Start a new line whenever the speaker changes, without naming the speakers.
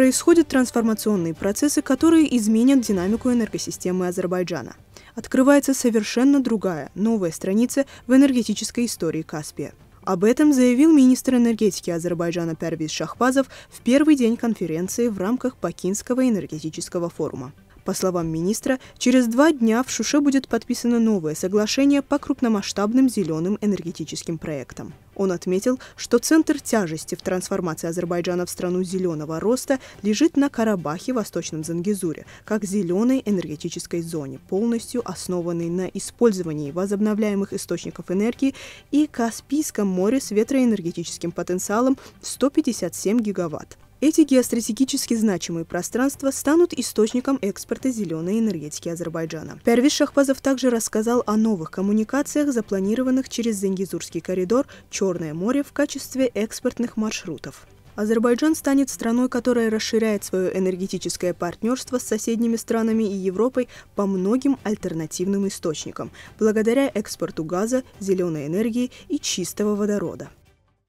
Происходят трансформационные процессы, которые изменят динамику энергосистемы Азербайджана. Открывается совершенно другая, новая страница в энергетической истории Каспия. Об этом заявил министр энергетики Азербайджана Первиз Шахбазов в первый день конференции в рамках Бакинского энергетического форума. По словам министра, через два дня в Шуше будет подписано новое соглашение по крупномасштабным зеленым энергетическим проектам. Он отметил, что центр тяжести в трансформации Азербайджана в страну зеленого роста лежит на Карабахе, Восточном Зангизуре, как зеленой энергетической зоне, полностью основанной на использовании возобновляемых источников энергии и Каспийском море с ветроэнергетическим потенциалом в 157 гигаватт. Эти геостратегически значимые пространства станут источником экспорта зеленой энергетики Азербайджана. Первиш Шахбазов также рассказал о новых коммуникациях, запланированных через Зенгизурский коридор Черное море в качестве экспортных маршрутов. Азербайджан станет страной, которая расширяет свое энергетическое партнерство с соседними странами и Европой по многим альтернативным источникам, благодаря экспорту газа, зеленой энергии и чистого водорода.